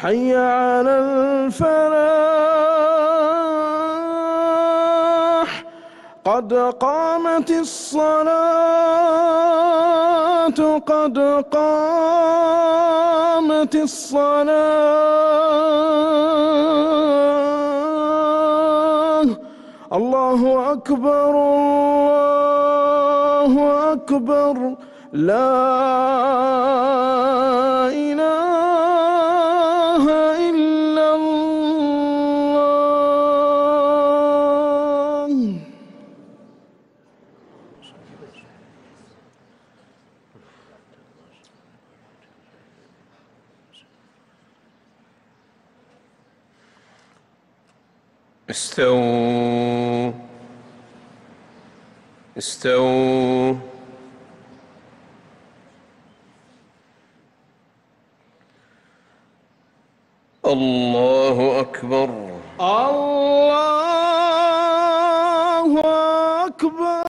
حي على الفلاح. قد قامت الصلاة قد قامت الصلاة. الله أكبر الله أكبر. لا إله إلا الله استووا. استووا. الله أكبر الله أكبر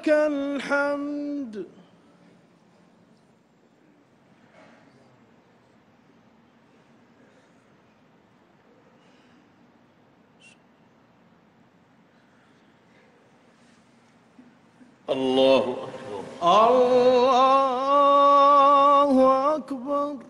ولك الحمد. الله أكبر. الله أكبر.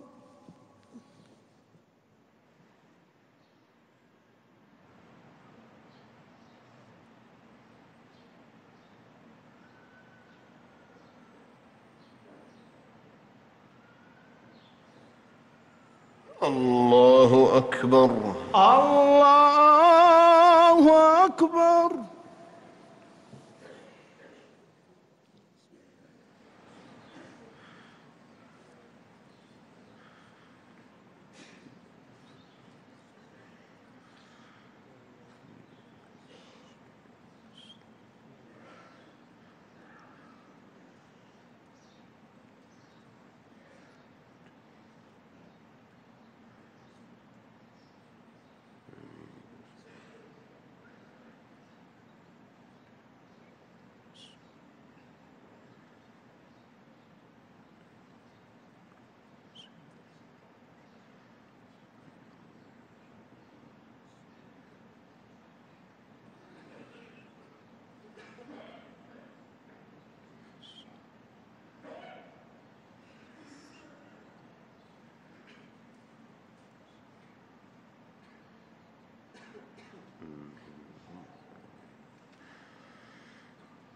الله أكبر. الله أكبر.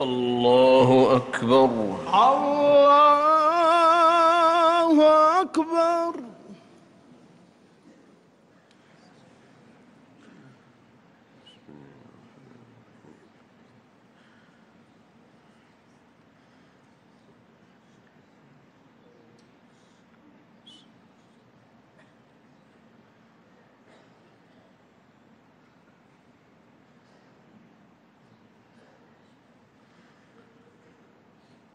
الله أكبر. الله أكبر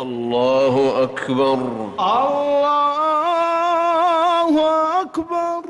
الله أكبر. الله أكبر.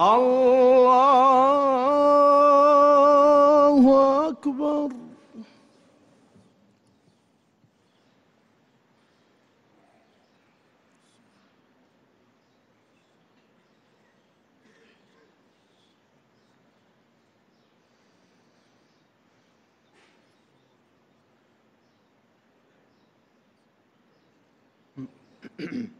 الله أكبر.